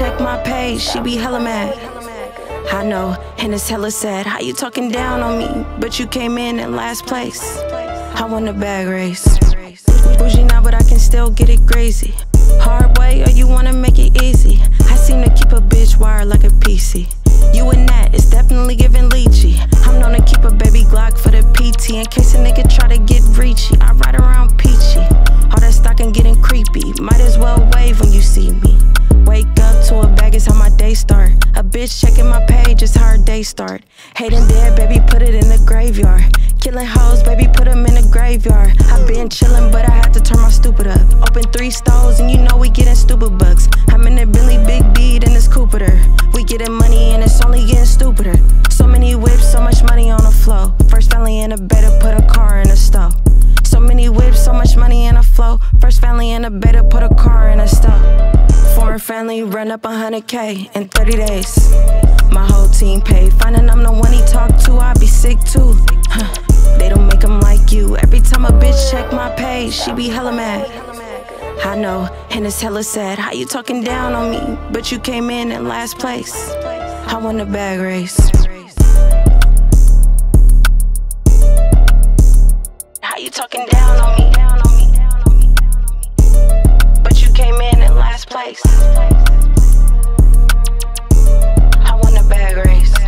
check my page, she be hella mad. I know, and it's hella sad. How you talking down on me, but you came in in last place? I won the bag race. Bougie now, but I can still get it crazy. Hard way, or you wanna make it easy? I seem to keep a bitch wired like a PC. You and that is definitely giving bitch checking my page how her day start. Hating dead, baby, put it in the graveyard. Killing hoes, baby, put them in the graveyard. i been chillin', but I had to turn my stupid up. Open three stalls, and you know we getting stupid bucks. I'm in the Billy Big Beat in this Cooper. We getting money, and it's only getting stupider. So many whips, so much money on the flow. First family in a bed put a car in a stove. So many whips, so much money in a flow. First family in a bed put a car in a stove. Foreign family run up 100k in 30 days. My whole team paid. Finding I'm the one he talk to, I be sick too. Huh. They don't make make 'em like you. Every time a bitch check my page, she be hella mad. I know, and it's hella sad. How you talking down on me, but you came in in last place? I won the bag race. How you talking down I won the bag race.